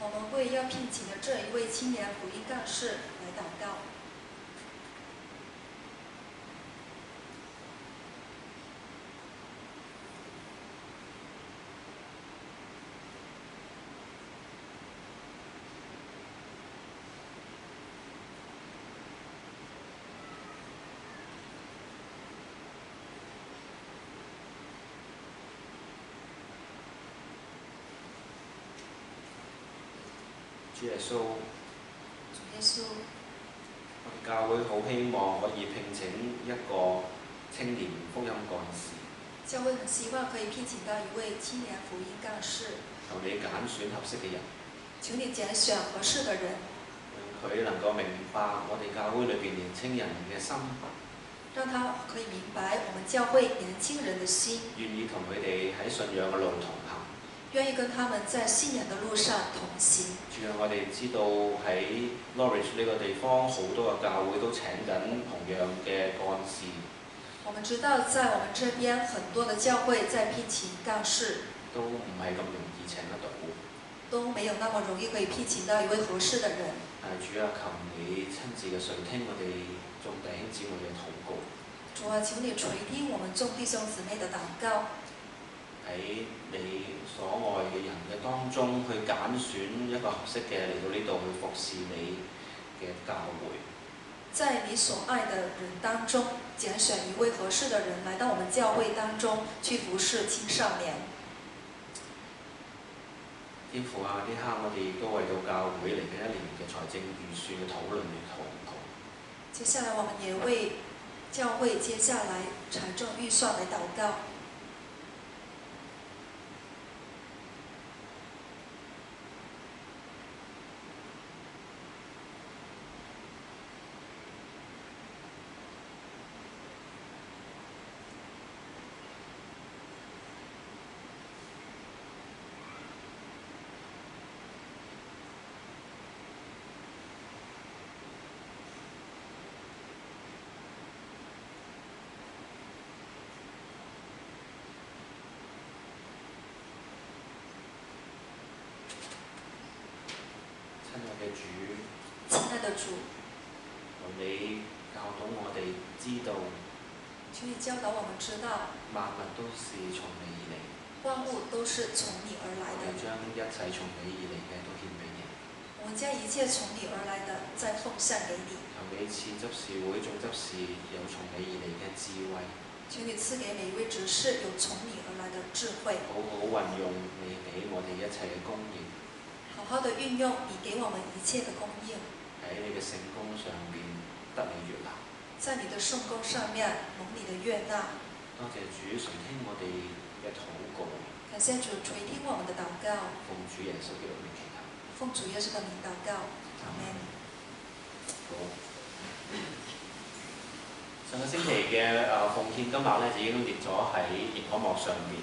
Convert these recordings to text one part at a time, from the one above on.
我们会要聘请的这一位青年福音干事来祷告。主耶穌，主耶穌，我哋教會好希望可以聘請一個青年福音幹事，教會很希望可以聘請到一位青年福音幹事，求你揀選合適嘅人，求你揀選合適嘅人，讓佢能夠明白我哋教會裏邊年青人嘅心，讓他可以明白我們教會年輕人的心，願意同佢哋喺信仰嘅路同行。願意跟他們在信仰的路上同行。主啊，我哋知道喺 Norwich 呢個地方好多嘅教會都請緊同樣嘅幹事，我們知道，在我們這邊很多的教會在聘請幹事，都唔係咁容易請得到。都沒有那麼容易可以聘請到一位合適的人。但係主啊，求你親自嘅垂聽我哋眾弟兄姊妹嘅禱告，主啊，求你垂聽我們眾弟兄姊妹的禱告，喺你所愛嘅人嘅當中去揀選一個合適嘅嚟到呢度去服侍你嘅教會。在你所愛的人當中，揀選一位合適的人來到我們教會當中去服侍青少年。天父啊，呢刻我哋亦都為到教會嚟緊一年嘅財政預算嘅討論而禱告。接下來，我們也為教會接下來財政預算嚟禱告。親愛嘅主，親愛的主，求你教導我哋知道求你教導我們知道，萬物都是從你而嚟，萬物都是從你而來的。我哋將一切從你而嚟嘅都獻俾你。我們將一切從你而來的再奉獻給你。求你賜執事會眾執事有從你而嚟嘅智慧，求你賜給每一位執事有從你而來的智慧，好好運用你俾我哋一切嘅供應，好好的運用你給我們一切的供應，喺你嘅聖工上面得你悅納。在你的聖工上面蒙你的悅納。多謝主垂聽我哋嘅禱告，感謝主垂聽我們的禱告，奉主耶穌基督名祈求。奉主耶穌的名禱告，阿門。好。上個星期嘅誒奉獻金額咧，就已經列咗喺熒光幕上面。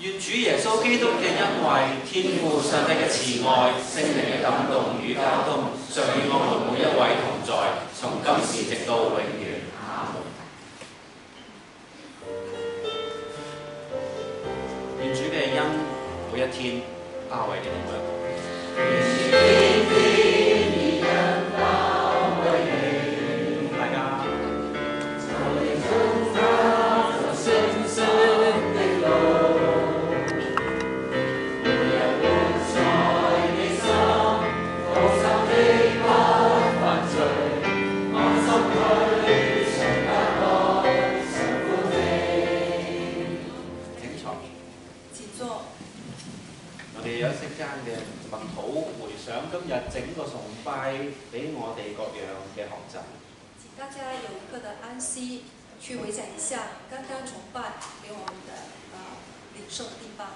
願主耶穌基督嘅恩惠、天父上帝嘅慈愛、聖靈嘅感動與交通，常與我們每一位同在，從今時直到永遠。阿門。願主嘅恩每一天包圍你哋每一俾我哋各樣嘅學習。請大家有一的安息，去回想一下剛剛崇拜俾我們的啊、呃、領受的地方。